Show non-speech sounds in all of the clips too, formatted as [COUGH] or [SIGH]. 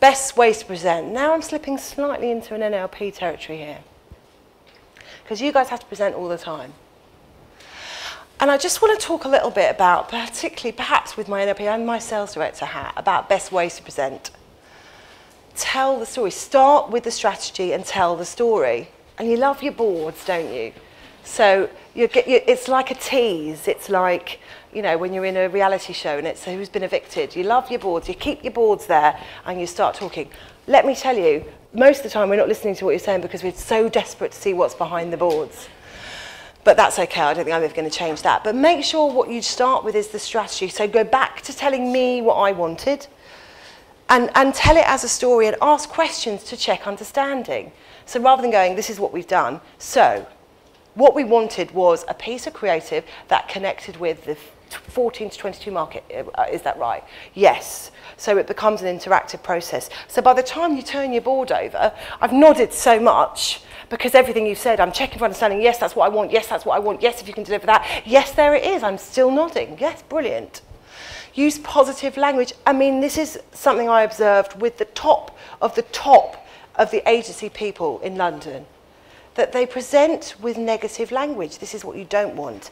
Best ways to present. Now I'm slipping slightly into an NLP territory here. Because you guys have to present all the time. And I just want to talk a little bit about, particularly perhaps with my NLP and my sales director hat, about best ways to present. Tell the story. Start with the strategy and tell the story. And you love your boards, don't you? So you get, you, it's like a tease. It's like, you know, when you're in a reality show and it's who's been evicted. You love your boards. You keep your boards there and you start talking. Let me tell you, most of the time we're not listening to what you're saying because we're so desperate to see what's behind the boards. But that's okay, I don't think I'm ever going to change that. But make sure what you start with is the strategy. So go back to telling me what I wanted and, and tell it as a story and ask questions to check understanding. So rather than going, this is what we've done. So what we wanted was a piece of creative that connected with the 14 to 22 market. Uh, is that right? Yes. So it becomes an interactive process. So by the time you turn your board over, I've nodded so much because everything you've said, I'm checking for understanding. Yes, that's what I want. Yes, that's what I want. Yes, if you can deliver that. Yes, there it is. I'm still nodding. Yes, brilliant. Use positive language. I mean, this is something I observed with the top of the top of the agency people in London, that they present with negative language. This is what you don't want.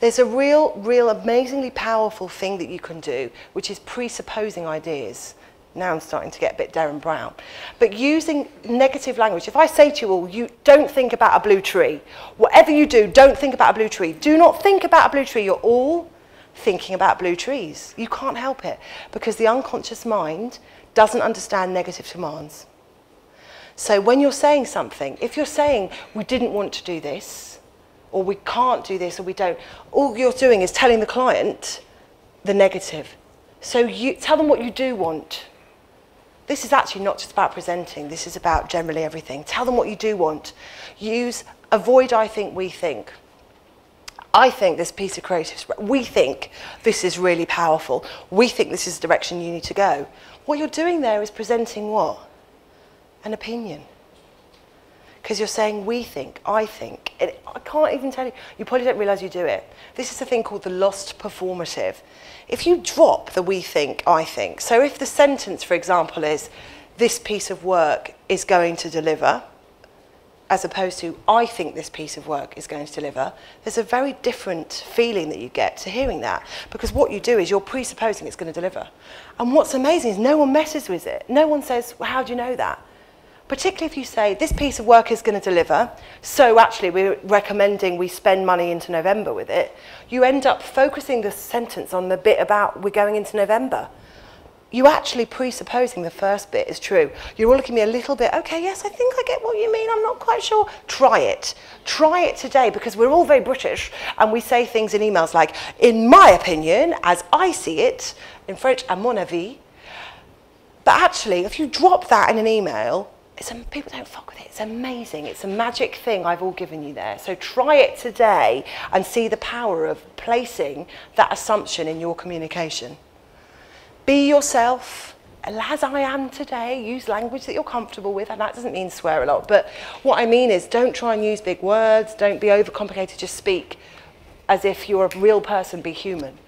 There's a real, real amazingly powerful thing that you can do, which is presupposing ideas. Now I'm starting to get a bit Derren Brown. But using negative language, if I say to you all, you don't think about a blue tree. Whatever you do, don't think about a blue tree. Do not think about a blue tree. You're all thinking about blue trees. You can't help it because the unconscious mind doesn't understand negative demands. So when you're saying something, if you're saying, we didn't want to do this, or we can't do this, or we don't, all you're doing is telling the client the negative. So you tell them what you do want this is actually not just about presenting, this is about generally everything. Tell them what you do want. Use, avoid I think, we think. I think this piece of creative, we think this is really powerful. We think this is the direction you need to go. What you're doing there is presenting what? An opinion. Because you're saying we think, I think. It, I can't even tell you. You probably don't realize you do it. This is a thing called the lost performative. If you drop the we think, I think, so if the sentence, for example, is this piece of work is going to deliver, as opposed to I think this piece of work is going to deliver, there's a very different feeling that you get to hearing that. Because what you do is you're presupposing it's going to deliver. And what's amazing is no one messes with it. No one says, well, how do you know that? Particularly if you say this piece of work is going to deliver, so actually we're recommending we spend money into November with it, you end up focusing the sentence on the bit about we're going into November. You actually presupposing the first bit is true. You're all looking at me a little bit, okay, yes, I think I get what you mean, I'm not quite sure. Try it. Try it today because we're all very British and we say things in emails like, in my opinion, as I see it, in French, à mon avis. But actually, if you drop that in an email, it's a, people don't fuck with it. It's amazing. It's a magic thing I've all given you there. So try it today and see the power of placing that assumption in your communication. Be yourself, as I am today. Use language that you're comfortable with, and that doesn't mean swear a lot. But what I mean is don't try and use big words. Don't be overcomplicated. Just speak as if you're a real person, be human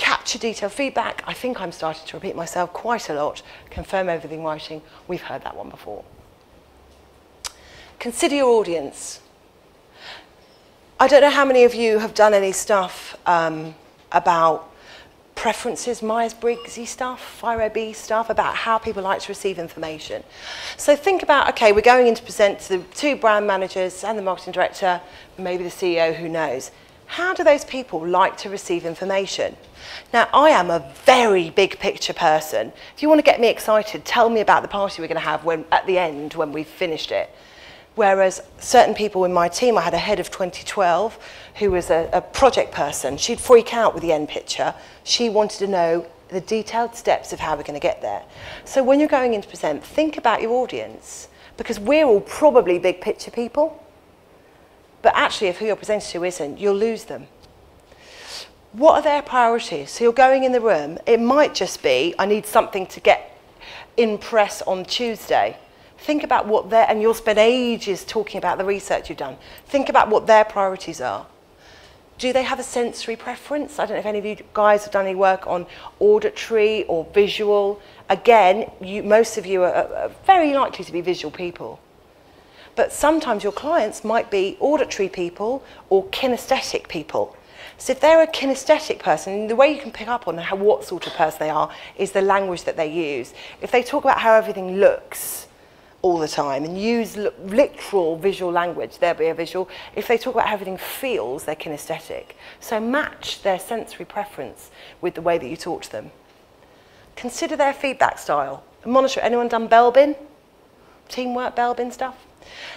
capture detailed feedback. I think I'm starting to repeat myself quite a lot. Confirm everything writing. We've heard that one before. Consider your audience. I don't know how many of you have done any stuff um, about preferences, Myers-Briggsy stuff, FIRO-B stuff, about how people like to receive information. So think about, okay, we're going in to present to the two brand managers and the marketing director, maybe the CEO, who knows. How do those people like to receive information? Now, I am a very big picture person. If you want to get me excited, tell me about the party we're going to have when, at the end when we've finished it. Whereas certain people in my team, I had a head of 2012 who was a, a project person. She'd freak out with the end picture. She wanted to know the detailed steps of how we're going to get there. So when you're going in to present, think about your audience because we're all probably big picture people. But actually, if who you're presenting to isn't, you'll lose them. What are their priorities? So you're going in the room, it might just be, I need something to get in press on Tuesday. Think about what their, and you'll spend ages talking about the research you've done. Think about what their priorities are. Do they have a sensory preference? I don't know if any of you guys have done any work on auditory or visual. Again, you, most of you are, are very likely to be visual people. But sometimes your clients might be auditory people or kinesthetic people. So if they're a kinesthetic person, the way you can pick up on how, what sort of person they are is the language that they use. If they talk about how everything looks all the time and use literal visual language, they'll be a visual. If they talk about how everything feels, they're kinesthetic. So match their sensory preference with the way that you talk to them. Consider their feedback style. Monitor, anyone done Belbin? Teamwork, Belbin stuff?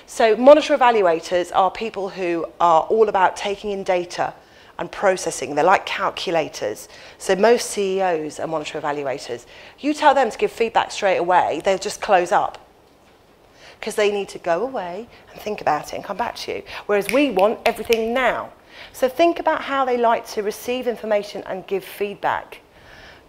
So monitor evaluators are people who are all about taking in data and processing. They're like calculators. So most CEOs are monitor evaluators. You tell them to give feedback straight away, they'll just close up because they need to go away and think about it and come back to you. Whereas we want everything now. So think about how they like to receive information and give feedback.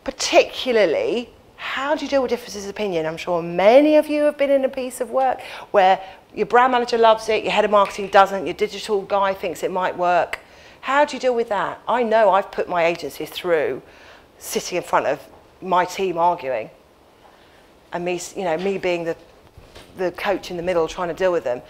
Particularly, how do you deal with differences of opinion? I'm sure many of you have been in a piece of work where your brand manager loves it, your head of marketing doesn't, your digital guy thinks it might work. How do you deal with that? I know I've put my agency through sitting in front of my team arguing and me, you know, me being the, the coach in the middle trying to deal with them.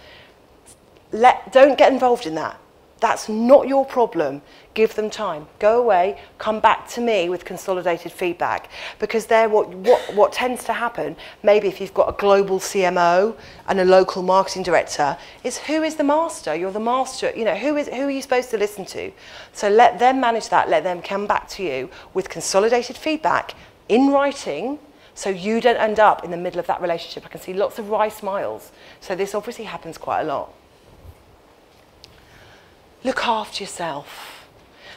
Let, don't get involved in that. That's not your problem. Give them time. Go away, come back to me with consolidated feedback. Because there, what, what, what tends to happen, maybe if you've got a global CMO and a local marketing director, is who is the master? You're the master. You know, who, is, who are you supposed to listen to? So let them manage that. Let them come back to you with consolidated feedback in writing so you don't end up in the middle of that relationship. I can see lots of wry smiles. So this obviously happens quite a lot. Look after yourself.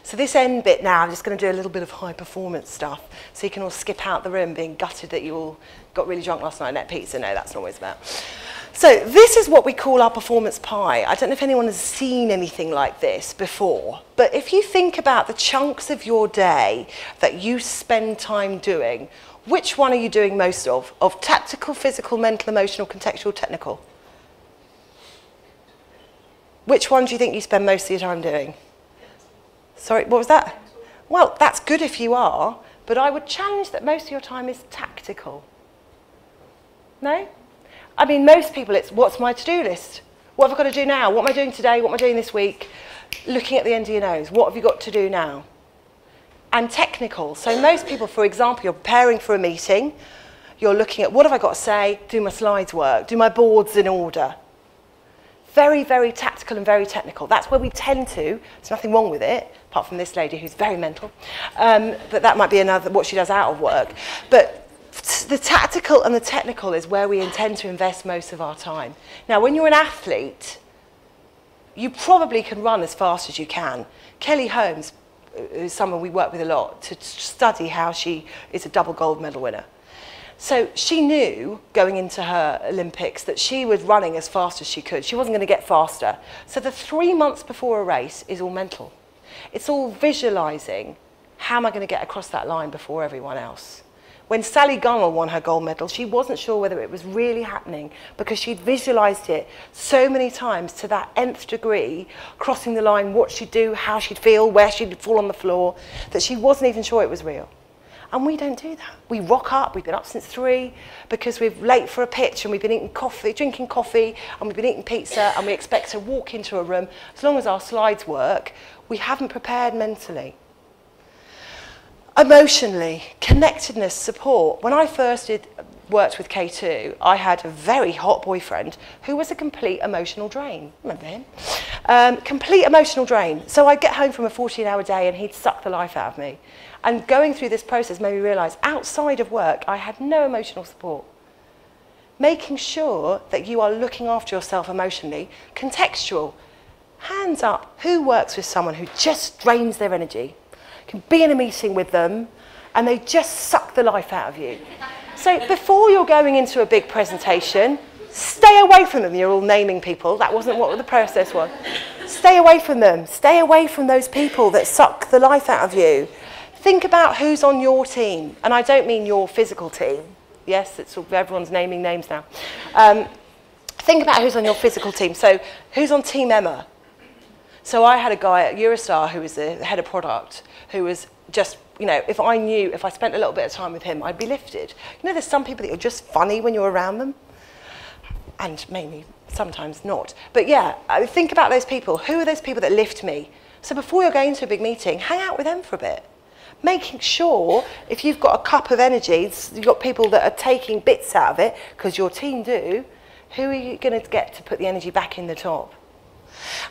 So this end bit now, I'm just going to do a little bit of high performance stuff. So you can all skip out the room being gutted that you all got really drunk last night and ate pizza. No, that's not what about. So this is what we call our performance pie. I don't know if anyone has seen anything like this before, but if you think about the chunks of your day that you spend time doing, which one are you doing most of? Of tactical, physical, mental, emotional, contextual, technical? Which one do you think you spend most of your time doing? Sorry, what was that? Well, that's good if you are, but I would challenge that most of your time is tactical. No? I mean, most people, it's what's my to-do list? What have I got to do now? What am I doing today? What am I doing this week? Looking at the nose. What have you got to do now? And technical. So most people, for example, you're preparing for a meeting. You're looking at what have I got to say? Do my slides work? Do my boards in order? Very, very tactical and very technical. That's where we tend to, there's nothing wrong with it, apart from this lady who's very mental, um, but that might be another, what she does out of work. But the tactical and the technical is where we intend to invest most of our time. Now, when you're an athlete, you probably can run as fast as you can. Kelly Holmes, who's someone we work with a lot, to study how she is a double gold medal winner. So she knew going into her Olympics that she was running as fast as she could. She wasn't going to get faster. So the three months before a race is all mental. It's all visualizing how am I going to get across that line before everyone else. When Sally Gunnell won her gold medal, she wasn't sure whether it was really happening because she'd visualized it so many times to that nth degree, crossing the line, what she'd do, how she'd feel, where she'd fall on the floor, that she wasn't even sure it was real. And we don't do that. We rock up, we've been up since three because we're late for a pitch and we've been eating coffee, drinking coffee and we've been eating pizza and we expect to walk into a room. As long as our slides work, we haven't prepared mentally. Emotionally, connectedness, support. When I first did, worked with K2, I had a very hot boyfriend who was a complete emotional drain. Remember him? Um, complete emotional drain. So I'd get home from a 14 hour day and he'd suck the life out of me. And going through this process made me realise outside of work, I had no emotional support. Making sure that you are looking after yourself emotionally, contextual. Hands up, who works with someone who just drains their energy? Can be in a meeting with them and they just suck the life out of you. So before you're going into a big presentation, stay away from them. You're all naming people. That wasn't what the process was. Stay away from them. Stay away from those people that suck the life out of you. Think about who's on your team. And I don't mean your physical team. Yes, it's everyone's naming names now. Um, think about who's on your physical team. So who's on Team Emma? So I had a guy at Eurostar who was the head of product who was just, you know, if I knew, if I spent a little bit of time with him, I'd be lifted. You know, there's some people that are just funny when you're around them, and maybe sometimes not. But yeah, think about those people. Who are those people that lift me? So before you're going to a big meeting, hang out with them for a bit. Making sure if you've got a cup of energy, you've got people that are taking bits out of it, because your team do, who are you going to get to put the energy back in the top?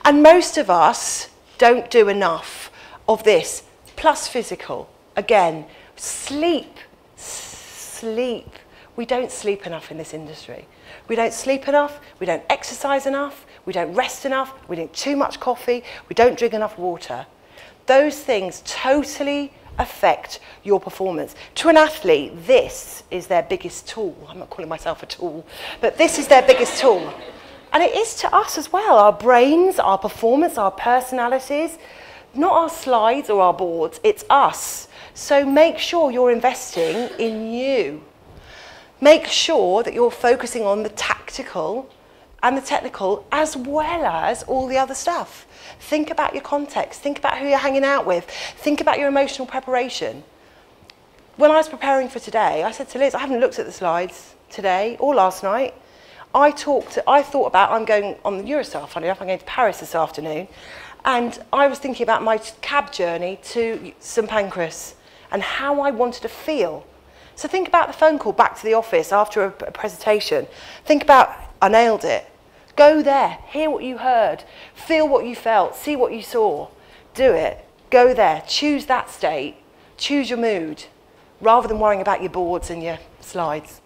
And most of us don't do enough of this, plus physical. Again, sleep, sleep. We don't sleep enough in this industry. We don't sleep enough, we don't exercise enough, we don't rest enough, we drink too much coffee, we don't drink enough water. Those things totally affect your performance. To an athlete, this is their biggest tool. I'm not calling myself a tool, but this is their biggest tool. And it is to us as well, our brains, our performance, our personalities, not our slides or our boards, it's us. So make sure you're investing in you. Make sure that you're focusing on the tactical and the technical as well as all the other stuff. Think about your context, think about who you're hanging out with, think about your emotional preparation. When I was preparing for today, I said to Liz, I haven't looked at the slides today or last night. I talked, I thought about, I'm going on the Eurostar, funny enough, I'm going to Paris this afternoon, and I was thinking about my cab journey to St Pancras and how I wanted to feel. So think about the phone call back to the office after a, a presentation. Think about, I nailed it. Go there, hear what you heard, feel what you felt, see what you saw. Do it. Go there, choose that state, choose your mood, rather than worrying about your boards and your slides.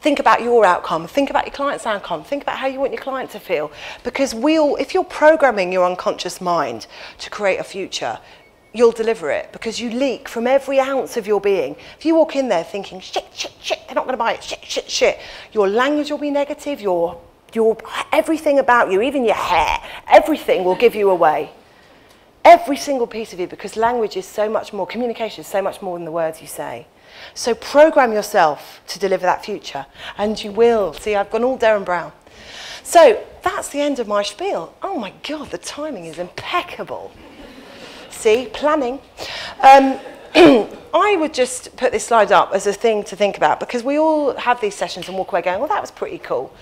Think about your outcome. Think about your client's outcome. Think about how you want your client to feel. Because we all, if you're programming your unconscious mind to create a future, you'll deliver it because you leak from every ounce of your being. If you walk in there thinking, shit, shit, shit, they're not going to buy it, shit, shit, shit, your language will be negative, your, your, everything about you, even your hair, everything will give you away. Every single piece of you because language is so much more, communication is so much more than the words you say. So program yourself to deliver that future, and you will. See, I've gone all Derren Brown. So that's the end of my spiel. Oh my God, the timing is impeccable. See, planning. Um, [CLEARS THROAT] I would just put this slide up as a thing to think about because we all have these sessions and walk away going, well, that was pretty cool.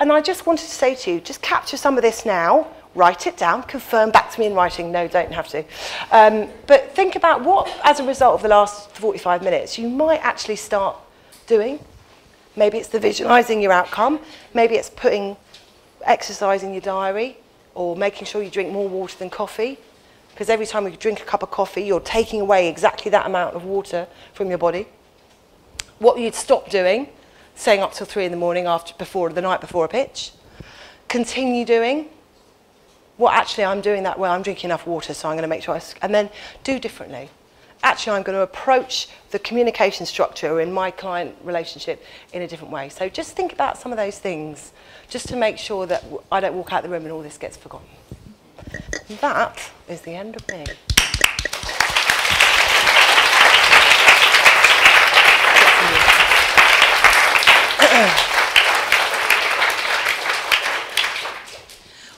And I just wanted to say to you, just capture some of this now write it down, confirm back to me in writing. No, don't have to. Um, but think about what, as a result of the last 45 minutes, you might actually start doing. Maybe it's the visualizing your outcome. Maybe it's putting exercise in your diary or making sure you drink more water than coffee. Because every time you drink a cup of coffee, you're taking away exactly that amount of water from your body. What you'd stop doing, staying up till three in the morning after, before, the night before a pitch. Continue doing, well, actually, I'm doing that well, I'm drinking enough water, so I'm going to make sure I... And then do differently. Actually, I'm going to approach the communication structure in my client relationship in a different way. So just think about some of those things, just to make sure that I don't walk out the room and all this gets forgotten. That is the end of me.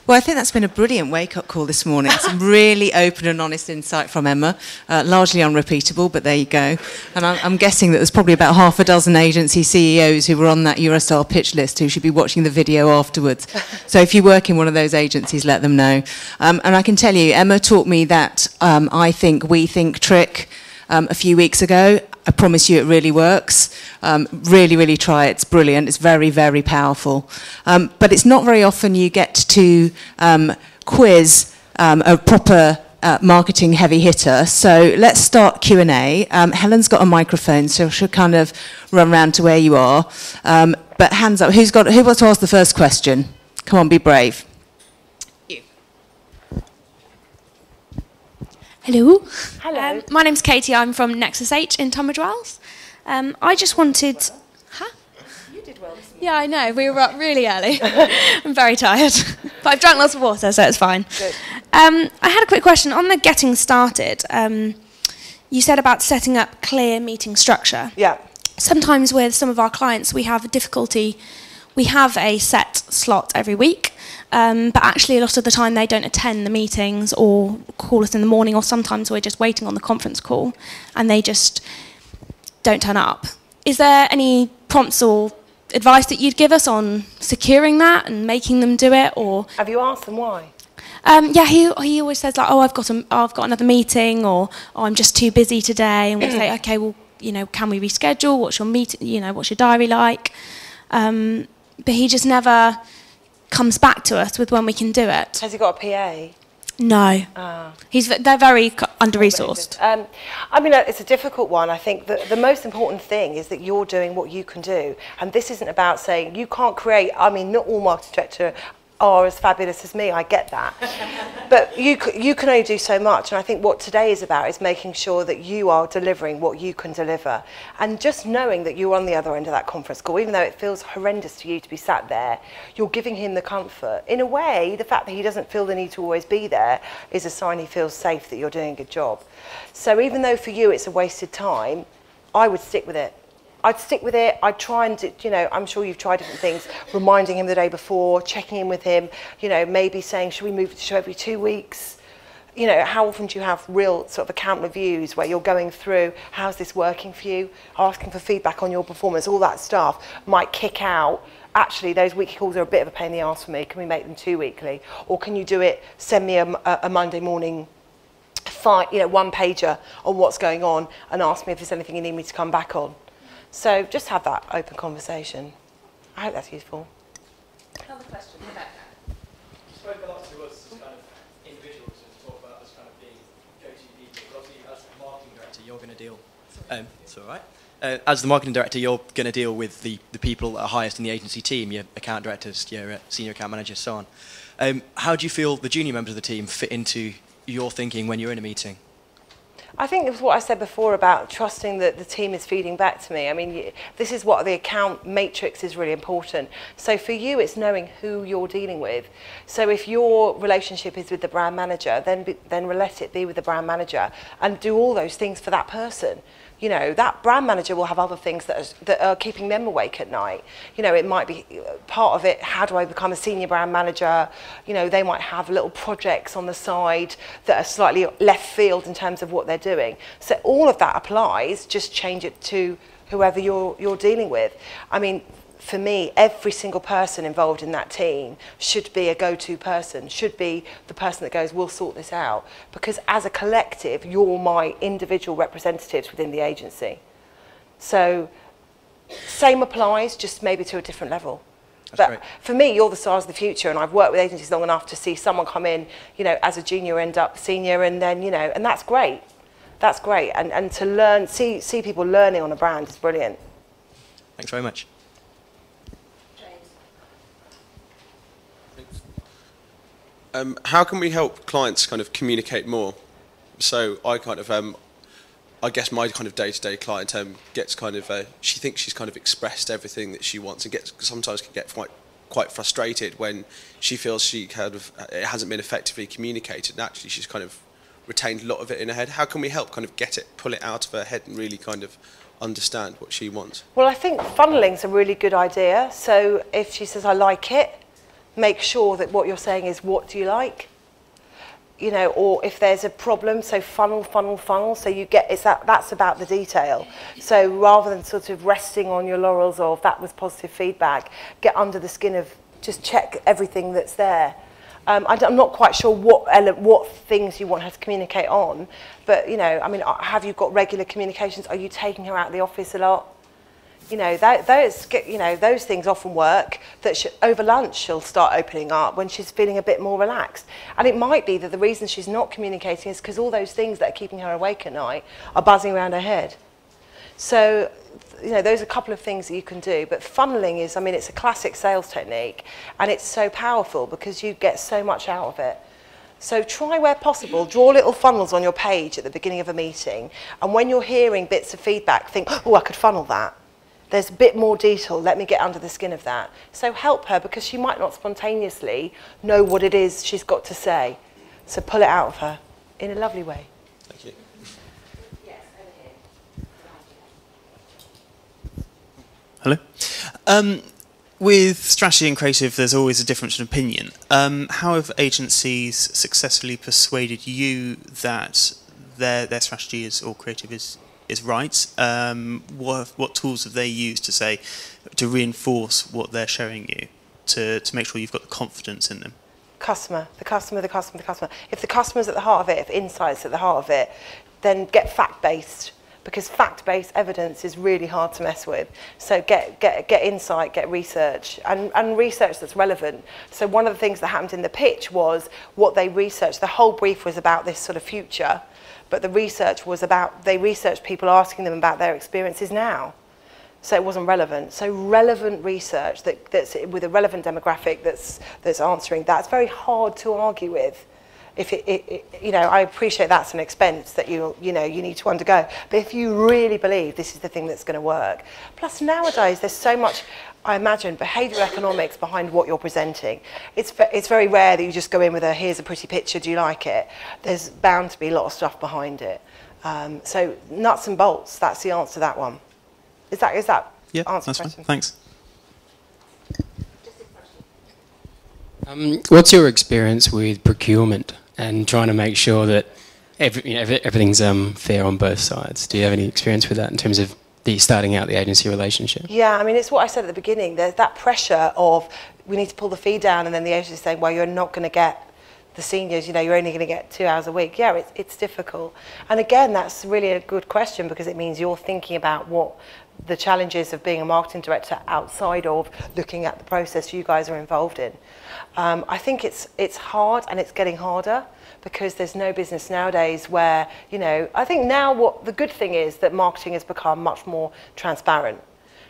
Well, I think that's been a brilliant wake-up call this morning. Some [LAUGHS] really open and honest insight from Emma, uh, largely unrepeatable, but there you go. And I'm, I'm, guessing that there's probably about half a dozen agency CEOs who were on that Eurostar pitch list who should be watching the video afterwards. [LAUGHS] so if you work in one of those agencies, let them know. Um, and I can tell you, Emma taught me that um, I think, we think trick um, a few weeks ago. I promise you it really works. Um, really, really try it. It's brilliant. It's very, very powerful. Um, but it's not very often you get to um, quiz um, a proper uh, marketing heavy hitter. So let's start Q&A. Um, Helen's got a microphone, so she'll kind of run around to where you are. Um, but hands up. Who's got, who wants to ask the first question? Come on, be brave. Hello. Hello. Um, my name's Katie. I'm from Nexus H in Tunbridge Wells. Um, I just wanted. Huh? You did well this. Yeah, I know. We were up really early. [LAUGHS] I'm very tired, [LAUGHS] but I've drunk lots of water, so it's fine. Good. Um, I had a quick question on the getting started. Um, you said about setting up clear meeting structure. Yeah. Sometimes with some of our clients, we have a difficulty. We have a set slot every week, Um, but actually, a lot of the time, they don't attend the meetings or call us in the morning, or sometimes we're just waiting on the conference call and they just don't turn up. Is there any prompts or advice that you'd give us on securing that and making them do it, or Have you asked them why? um, yeah, he he always says like, oh, I've got a, I've got another meeting, or oh, I'm just too busy today, and we'll say, [CLEARS THROAT] okay, well, you know, can we reschedule? What's your meet? You know, what's your diary like? Um, but he just never comes back to us with when we can do it. Has he got a PA? No, Ah. he's they're very under resourced. Um, I mean, it's a difficult one. I think that the most important thing is that you're doing what you can do. And this isn't about saying you can't create, I mean, not all marketing director are as fabulous as me, I get that. [LAUGHS] but you, you can only do so much. And I think what today is about is making sure that you are delivering what you can deliver. And just knowing that you're on the other end of that conference call, even though it feels horrendous to you to be sat there, you're giving him the comfort. In a way, the fact that he doesn't feel the need to always be there is a sign he feels safe that you're doing a good job. So even though for you it's a wasted time, I would stick with it. I'd stick with it. I'd try and, do, you know, I'm sure you've tried different things, reminding him the day before, checking in with him, you know, maybe saying, should we move to show every two weeks? You know, how often do you have real sort of account reviews where you're going through, how's this working for you? Asking for feedback on your performance, all that stuff might kick out. Actually, those weekly calls are a bit of a pain in the ass for me. Can we make them two weekly? Or can you do it, send me a, a, Monday morning you know, one pager on what's going on and ask me if there's anything you need me to come back on. So just have that open conversation. I hope that's useful. Another question, Rebecca. You spoke a lot to us as kind of individuals and talk about us kind of being go-to people. But obviously, as the marketing director, you're going to deal. Um, it's all right. Uh, as the marketing director, you're going to deal with the, the people that are highest in the agency team, your account directors, your uh, senior account managers, so on. Um, how do you feel the junior members of the team fit into your thinking when you're in a meeting? I think it was what I said before about trusting that the team is feeding back to me. I mean, this is what the account matrix is really important. So for you, it's knowing who you're dealing with. So if your relationship is with the brand manager, then be, then let it be with the brand manager and do all those things for that person. You know, that brand manager will have other things that are, that are keeping them awake at night. You know, it might be uh, part of it, how do I become a senior brand manager? You know, they might have little projects on the side that are slightly left field in terms of what they're doing. So all of that applies, just change it to whoever you're, you're dealing with. I mean, for me, every single person involved in that team should be a go-to person, should be the person that goes, we'll sort this out. Because as a collective, you're my individual representatives within the agency. So same applies, just maybe to a different level. That's but great. for me, you're the stars of the future, and I've worked with agencies long enough to see someone come in, you know, as a junior, end up senior, and then, you know, and that's great. That's great. And, and to learn, see, see people learning on a brand is brilliant. Thanks very much. Um, how can we help clients kind of communicate more? So I kind of, um, I guess my kind of day-to-day client um, gets kind of, uh, she thinks she's kind of expressed everything that she wants and gets sometimes can get quite quite frustrated when she feels she kind of uh, it hasn't been effectively communicated and actually she's kind of retained a lot of it in her head. How can we help kind of get it, pull it out of her head and really kind of understand what she wants? Well, I think funneling's a really good idea. So if she says, I like it, make sure that what you're saying is, what do you like? You know, or if there's a problem, so funnel, funnel, funnel. So you get, it's that, that's about the detail. So rather than sort of resting on your laurels of that was positive feedback, get under the skin of, just check everything that's there. Um, I, am not quite sure what what things you want her to communicate on, but you know, I mean, uh, have you got regular communications? Are you taking her out of the office a lot? You know, that, those you know those things often work. That she, over lunch she'll start opening up when she's feeling a bit more relaxed, and it might be that the reason she's not communicating is because all those things that are keeping her awake at night are buzzing around her head. So, you know, those are a couple of things that you can do. But funneling is, I mean, it's a classic sales technique and it's so powerful because you get so much out of it. So try where possible, draw little funnels on your page at the beginning of a meeting. And when you're hearing bits of feedback, think, oh, I could funnel that. There's a bit more detail, let me get under the skin of that. So help her because she might not spontaneously know what it is she's got to say. So pull it out of her in a lovely way. Thank you. Yes. Okay. Hello. Um, with strategy and creative, there's always a difference in opinion. Um, how have agencies successfully persuaded you that their their strategy is or creative is is right? Um, what what tools have they used to say to reinforce what they're showing you to to make sure you've got the confidence in them? Customer, the customer, the customer, the customer. If the customer's at the heart of it, if insight's at the heart of it, then get fact based because fact-based evidence is really hard to mess with. So get, get, get insight, get research, and, and research that's relevant. So one of the things that happened in the pitch was what they researched. The whole brief was about this sort of future, but the research was about, they researched people asking them about their experiences now. So it wasn't relevant. So relevant research that, that's with a relevant demographic that's, that's answering that, it's very hard to argue with if it, it, it, you know, I appreciate that's an expense that you, you know, you need to undergo. But if you really believe this is the thing that's going to work, plus nowadays there's so much, I imagine, behavioural economics behind what you're presenting. It's, it's very rare that you just go in with a, here's a pretty picture, do you like it? There's bound to be a lot of stuff behind it. Um, so nuts and bolts, that's the answer to that one. Is that, is that yeah, answer that's question? fine. Thanks. Um, what's your experience with procurement? And trying to make sure that every, you know, everything's um, fair on both sides. Do you have any experience with that in terms of the starting out the agency relationship? Yeah, I mean, it's what I said at the beginning. There's that pressure of we need to pull the fee down, and then the agency saying, well, you're not going to get the seniors, you know, you're only going to get two hours a week. Yeah, it's, it's difficult. And again, that's really a good question because it means you're thinking about what the challenges of being a marketing director outside of looking at the process you guys are involved in. Um, I think it's, it's hard and it's getting harder because there's no business nowadays where, you know, I think now what the good thing is that marketing has become much more transparent.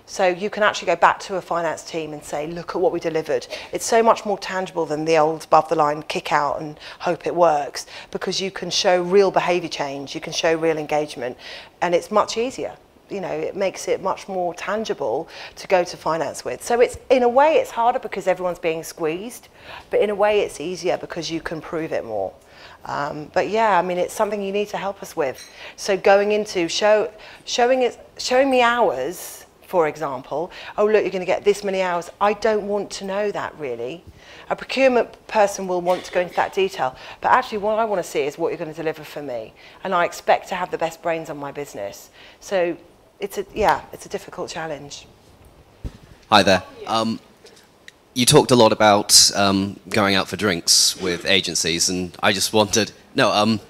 So you can actually go back to a finance team and say, look at what we delivered. It's so much more tangible than the old above the line kick out and hope it works because you can show real behaviour change, you can show real engagement, and it's much easier you know, it makes it much more tangible to go to finance with. So it's, in a way, it's harder because everyone's being squeezed, but in a way it's easier because you can prove it more. Um, but yeah, I mean, it's something you need to help us with. So going into show, showing it, showing me hours, for example, oh look, you're going to get this many hours. I don't want to know that really. A procurement person will want to go into that detail, but actually what I want to see is what you're going to deliver for me. And I expect to have the best brains on my business. So it's a, yeah, it's a difficult challenge. Hi there. Um, you talked a lot about um, going out for drinks with agencies, and I just wanted no. Um,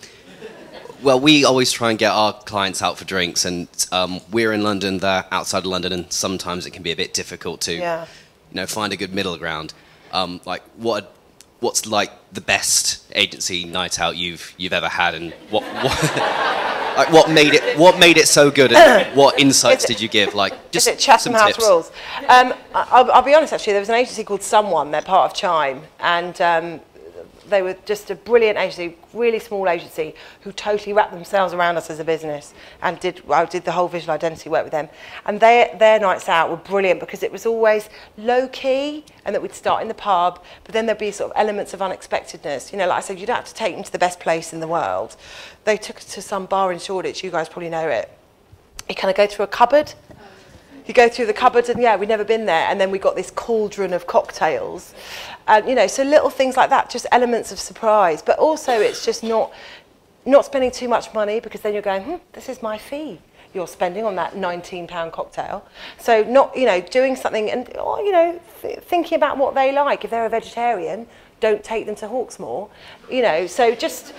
well, we always try and get our clients out for drinks, and um, we're in London, they're outside of London, and sometimes it can be a bit difficult to, yeah. you know, find a good middle ground. Um, like, what, what's like the best agency night out you've you've ever had, and what, what [LAUGHS] Like what made it? What made it so good? And [COUGHS] what insights did you give? Like just is it Chatham some House tips. rules? Um, I'll, I'll be honest. Actually, there was an agency called Someone. They're part of Chime, and um, they were just a brilliant agency, really small agency, who totally wrapped themselves around us as a business and did, did the whole visual identity work with them. And they, their nights out were brilliant because it was always low key and that we'd start in the pub, but then there'd be sort of elements of unexpectedness. You know, like I said, you don't have to take them to the best place in the world. They took us to some bar in Shoreditch, you guys probably know it. You kind of go through a cupboard you go through the cupboard and yeah, we'd never been there. And then we got this cauldron of cocktails. And, you know, so little things like that, just elements of surprise. But also it's just not, not spending too much money because then you're going, hmm, this is my fee you're spending on that 19 pound cocktail. So not, you know, doing something and, or, you know, th thinking about what they like. If they're a vegetarian, don't take them to Hawksmoor. You know, so just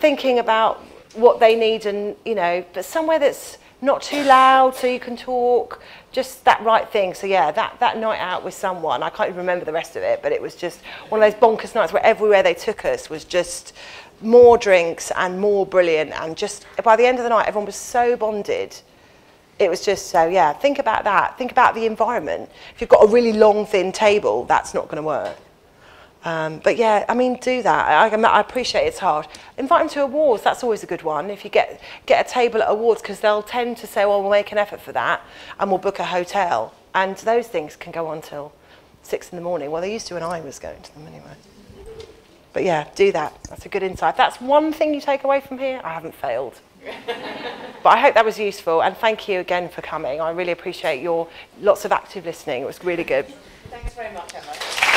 thinking about what they need and, you know, but somewhere that's not too loud so you can talk, just that right thing. So yeah, that, that night out with someone, I can't even remember the rest of it, but it was just one of those bonkers nights where everywhere they took us was just more drinks and more brilliant. And just by the end of the night, everyone was so bonded. It was just so, yeah, think about that. Think about the environment. If you've got a really long, thin table, that's not going to work. Um, but yeah, I mean, do that. I, I appreciate it's hard. Invite them to awards. That's always a good one. If you get get a table at awards, because they'll tend to say, "Well, we'll make an effort for that, and we'll book a hotel." And those things can go on till six in the morning. Well, they used to when I was going to them anyway. But yeah, do that. That's a good insight. That's one thing you take away from here, I haven't failed. [LAUGHS] but I hope that was useful, and thank you again for coming. I really appreciate your lots of active listening. It was really good. Thanks very much, Emma.